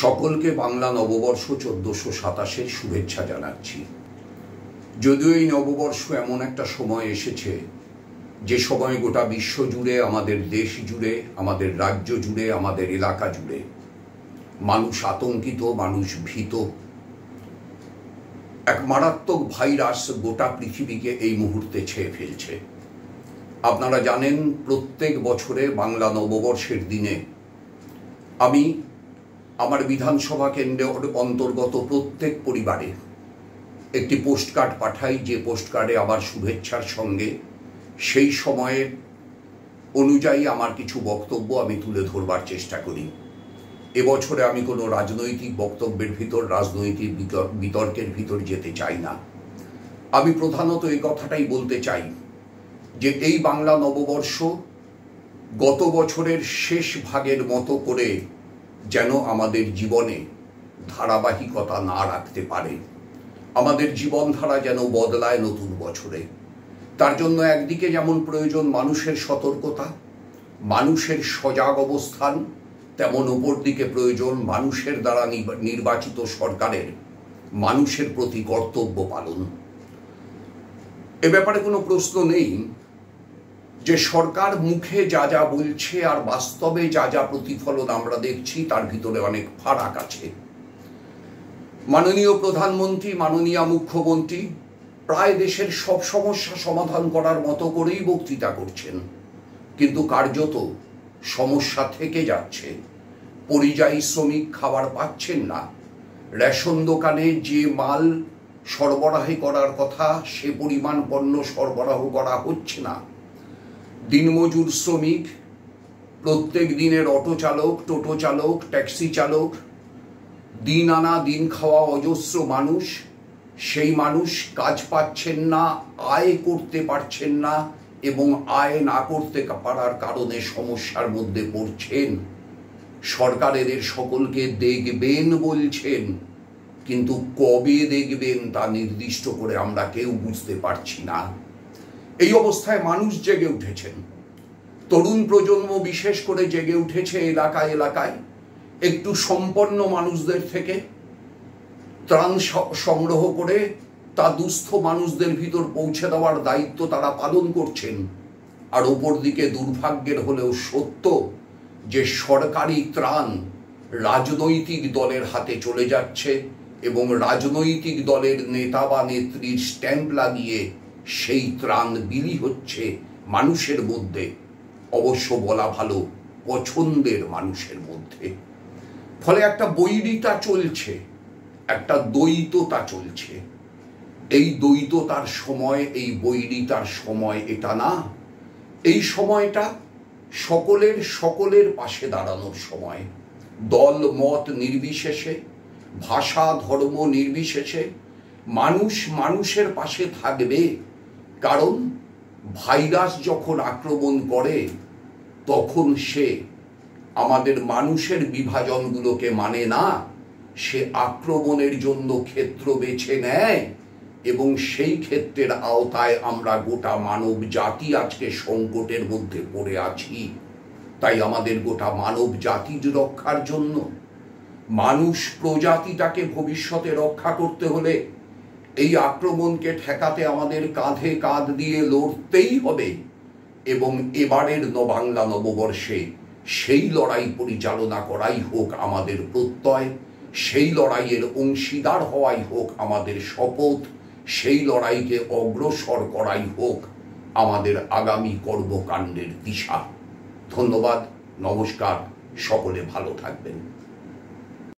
সকলকে বাংলা নববর্ষ চোদ্দশো সাতাশের শুভেচ্ছা জানাচ্ছি। যদিও এই নববর্ষ এমন একটা সময় এসেছে, যে সময় গোটা বিশ্ব জুড়ে, আমাদের দেশ জুড়ে, আমাদের রাজ্য জুড়ে, আমাদের এলাকা জুড়ে মানুষ আতঙ্কিত, মানুষ ভীত। এক মারাত্মক ভাইরাস গোটা পৃথিবীকে এই মুহূর্তে ছেয়ে ফেলছে। আপনারা জানেন, প্রত্যেক বছরে বাংলা নববর্ষের দিনে আমি আমার বিধানসভা কেন্দ্রের অন্তর্গত প্রত্যেক পরিবারে একটি পোস্টকার্ড পাঠাই, যে পোস্টকার্ডে আমার শুভেচ্ছার সঙ্গে সেই সময়ের অনুযায়ী আমার কিছু বক্তব্য আমি তুলে ধরবার চেষ্টা করি। এবছরে আমি কোনো রাজনৈতিক বক্তব্যের ভিতর, রাজনৈতিক বিতর্কের ভিতর যেতে চাই না। আমি প্রধানত এই কথাটাই বলতে চাই যে এই বাংলা নববর্ষ গত বছরের শেষ ভাগের মতো করে যেন আমাদের জীবনে ধারাবাহিকতা না রাখতে পারে। আমাদের জীবনধারা যেন বদলায় নতুন বছরে। তার জন্য একদিকে যেমন প্রয়োজন মানুষের সতর্কতা, মানুষের সজাগ অবস্থান, তেমন ওপর দিকে প্রয়োজন মানুষের দ্বারা নির্বাচিত সরকারের মানুষের প্রতি কর্তব্য পালন। এ ব্যাপারে কোনো প্রশ্ন নেই। যে সরকার মুখে যা যা বলছে আর বাস্তবে যা যা প্রতিফলন আমরা দেখছি, তার ভিতরে অনেক ফারাক আছে। মাননীয় প্রধানমন্ত্রী, মাননীয় মুখ্যমন্ত্রী প্রায় দেশের সব সমস্যা সমাধান করার মতো করেই বক্তৃতা করছেন। কিন্তু কার্যত সমস্যা থেকে যাচ্ছে। পরিযায়ী শ্রমিক খাবার পাচ্ছেন না। রেশন দোকানে যে মাল সরবরাহ করার কথা, সে পরিমাণ পণ্য সরবরাহ করা হচ্ছে না। দিনমজুর শ্রমিক, প্রত্যেক দিনের অটো চালক, টোটো চালক, ট্যাক্সি চালক দিন আনা দিন খাওয়া অজস্র মানুষ, সেই মানুষ কাজ পাচ্ছেন না, আয় করতে পারছেন না এবং আয় না করতে পারার কারণে সমস্যার মধ্যে পড়ছেন। সরকার এদের সকলকে দেখবেন বলছেন, কিন্তু কবে দেখবেন তা নির্দিষ্ট করে আমরা কেউ বুঝতে পারছি না। এই অবস্থায় মানুষ জেগে উঠেছেন। তরুণ প্রজন্ম বিশেষ করে জেগে উঠেছে এলাকায় এলাকায়, একটু সম্পন্ন মানুষদের থেকে, ত্রাণ সংগ্রহ করে তা দুস্থ মানুষদের ভিতর পৌঁছে দেওয়ার দায়িত্ব তারা পালন করছেন। আর ওপর দিকে দুর্ভাগ্যের হলেও সত্য যে সরকারি ত্রাণ রাজনৈতিক দলের হাতে চলে যাচ্ছে এবং রাজনৈতিক দলের নেতা বা নেত্রীর স্ট্যাম্প লাগিয়ে সেই ত্রাণ বিলি হচ্ছে মানুষের মধ্যে। অবশ্য বলা ভালো, পছন্দের মানুষের মধ্যে। ফলে একটা বৈরিতা চলছে, একটা দ্বৈততা চলছে। এই দ্বৈততার সময়, এই বৈরিতার সময় এটা না। এই সময়টা সকলের সকলের পাশে দাঁড়ানোর সময়। দল, মত নির্বিশেষে, ভাষা, ধর্ম নির্বিশেষে মানুষ মানুষের পাশে থাকবে। কারণ ভাইরাস যখন আক্রমণ করে, তখন সে আমাদের মানুষের বিভাজনগুলোকে মানে না, সে আক্রমণের জন্য ক্ষেত্র বেছে নেয় এবং সেই ক্ষেত্রের আওতায় আমরা গোটা মানব জাতি আজকে সংকটের মধ্যে পড়ে আছি। তাই আমাদের গোটা মানব জাতির রক্ষার জন্য, মানুষ প্রজাতিটাকে ভবিষ্যতে রক্ষা করতে হলে এই আক্রমণকে ঠেকাতে আমাদের কাঁধে কাঁধ দিয়ে লড়তেই হবে এবং এবারের নবাংলা নববর্ষে সেই লড়াই পরিচালনা করাই হোক আমাদের প্রত্যয়, সেই লড়াইয়ের অংশীদার হওয়াই হোক আমাদের শপথ, সেই লড়াইকে অগ্রসর করাই হোক আমাদের আগামী কর্মকাণ্ডের দিশা। ধন্যবাদ, নমস্কার, সকলে ভালো থাকবেন।